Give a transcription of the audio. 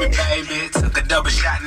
me, baby. Took a double shot